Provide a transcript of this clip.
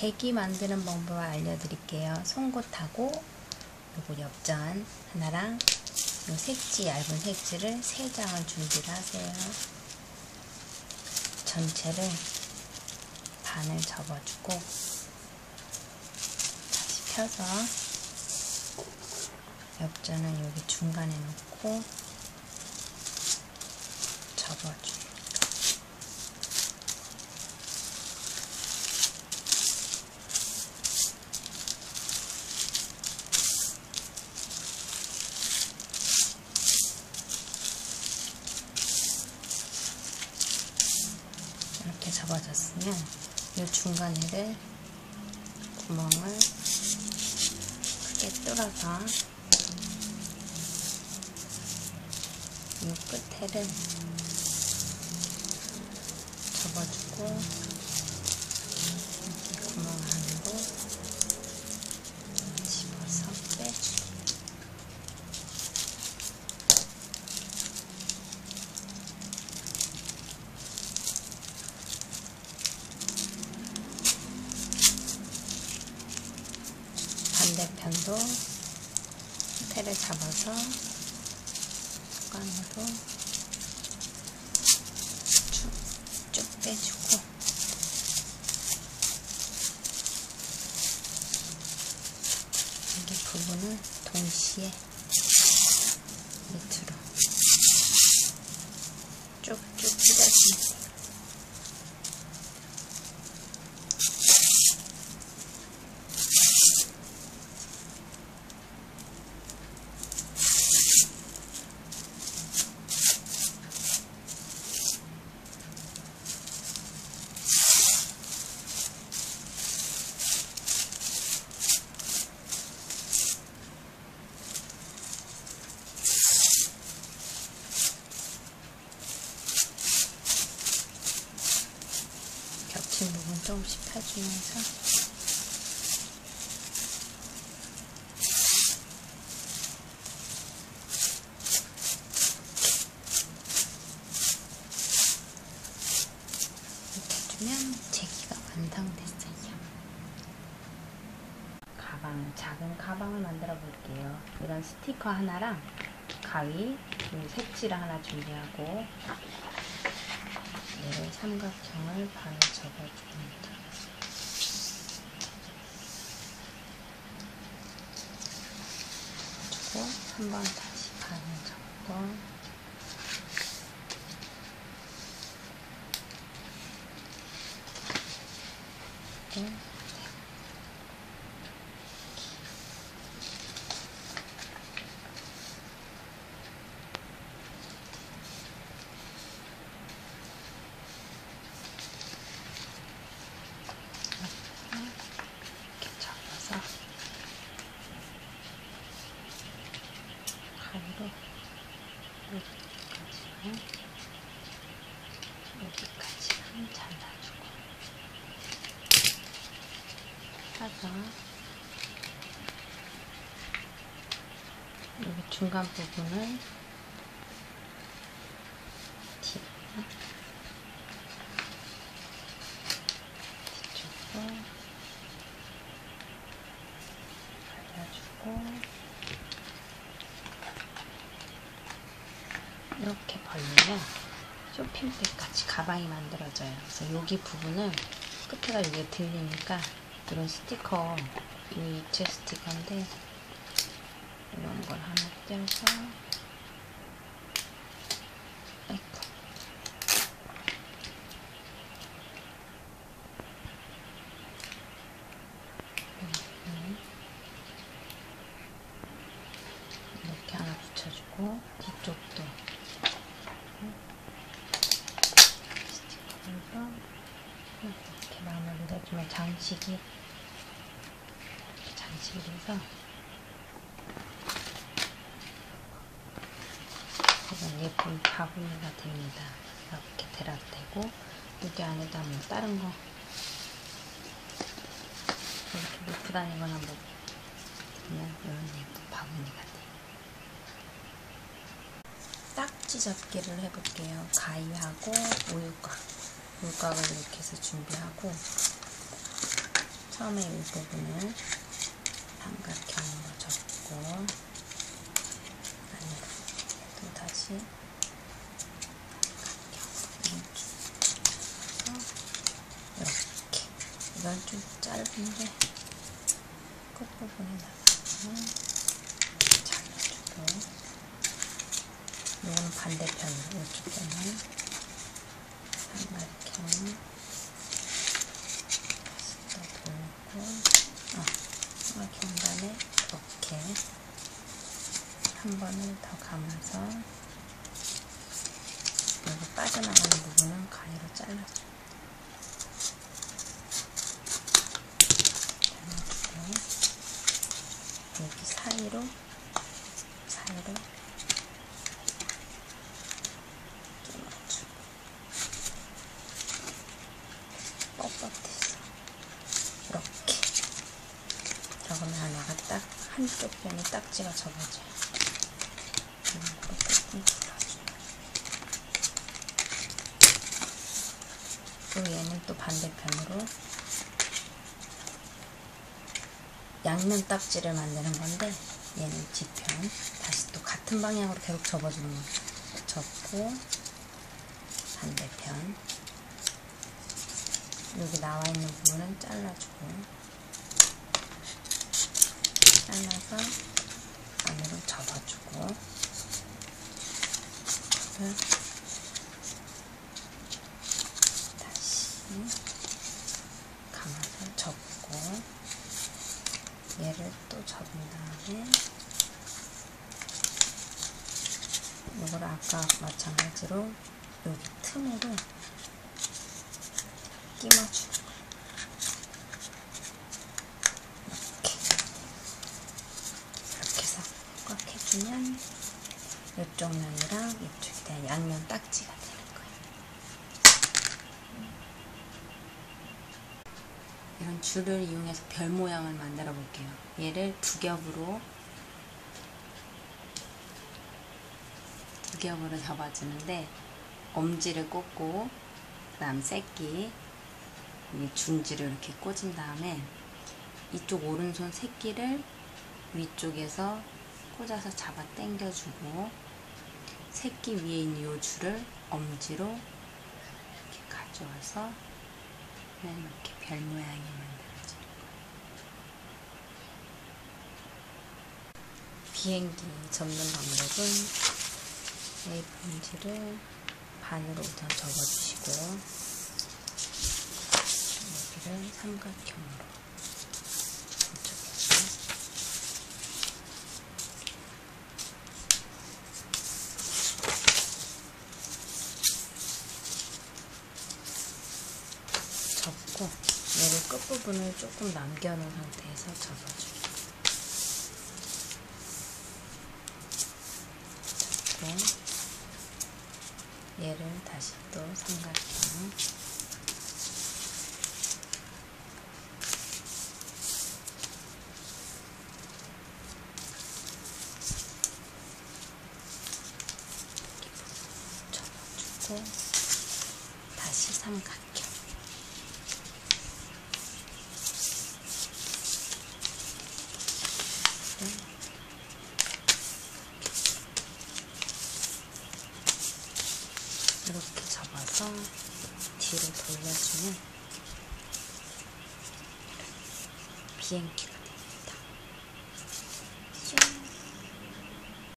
제기 만드는 방법을 알려드릴게요. 송곳하고 요거 엽전 하나랑 요 색지 얇은 색지를 세 장을 준비를 하세요. 전체를 반을 접어주고 다시 펴서 엽전은 여기 중간에 놓고 접어줍니다. 이렇게 접어졌으면 이 중간에를 구멍을 크게 뚫어서 이 끝에를 접어주고 이렇게 구멍 안으로 집어서 빼주고 반대편도 테를 잡아서 관으로 쭉, 쭉 빼주고. 여기 부분을 동시에 밑으로 쭉쭉 찢어줍니다. 겹친 부분 조금씩 펴 주면서 이렇게 해주면 제기가 완성됐어요. 가방, 작은 가방을 만들어 볼게요. 이런 스티커 하나랑 가위, 색칠 하나 준비하고 얘를 삼각형을 반을 접어줍니다. 주고 한번 다시 반을 접고. 또 이렇게 접어서 가위로 여기까지만 여기까지만 잘라주고 하서 여기 중간 뒤로 뒤쪽으로 발라주고 이렇게 벌리면 쇼핑백같이 가방이 만들어져요. 그래서 여기 부분을 끝에가 여기에 들리니까 이런 스티커 이 입체 스티커인데 이런 걸 하나 음. 이렇게 하나 붙여주고 뒤쪽도 스티커로 이렇게 마무리를 해주면 장식이 돼서 이런 예쁜 바구니가 됩니다. 이렇게 대라도 되고 여기 안에다 뭐 다른 거 이렇게 놓고 다니거나 뭐 그냥 이런 예쁜 바구니가 돼요. 딱지 접기를 해볼게요. 가위하고 우유곽. 우유곽을 이렇게 해서 준비하고 자, 처음에 이 부분을 삼각형으로 접고. 안으로 또 다시 삼각형으로 이렇게. 이건 좀 짧은데 끝부분에다가 잘라주고 이거는 반대편으로 이쪽 편은 삼각형 다시 또 돌고 어, 삼각형 다음에 이렇게 한 번을 더 감아서 여기 빠져나가는 부분은 가위로 잘라주고 여기 사이로 사이로 뻣뻣해서. 이렇게. 그러면 하나가 딱 한쪽 편이 딱지가 접어져요 이렇게 꾹꾹 눌러주고 그리고 얘는 또 반대편으로 양면 딱지를 만드는 건데 얘는 뒤편. 다시 또 같은 방향으로 계속 접어주는 거예요 접고 반대편. 여기 나와 있는 부분은 잘라주고 잘라서 안으로 접어주고 그걸 다시 감아서 접고 얘를 또 접은 다음에 이걸 아까 마찬가지로 여기 틈으로 거예요. 이렇게 이렇게 해서 꽉 해주면 이쪽 면이랑 이쪽에 대한 양면 딱지가 되는 거예요. 이런 줄을 이용해서 별 모양을 만들어 볼게요. 얘를 두 겹으로 두 겹으로 잡아주는데 엄지를 꽂고 그 다음 새끼 이 중지를 이렇게 꽂은 다음에 이쪽 오른손 새끼를 위쪽에서 꽂아서 잡아 당겨주고 새끼 위에 있는 이 줄을 엄지로 이렇게 가져와서 이렇게 별 모양이 만들어지는 거예요. 비행기 접는 방법은 A 봉지를 반으로 우선 접어주시고 여기를 삼각형으로 접고 얘를 끝부분을 조금 남겨놓은 상태에서 접어주기 접고 얘를 다시 또 삼각형. 접어주고 다시 삼각형 이렇게 접어서 뒤로 돌려주면 비행기가 됩니다. 짠!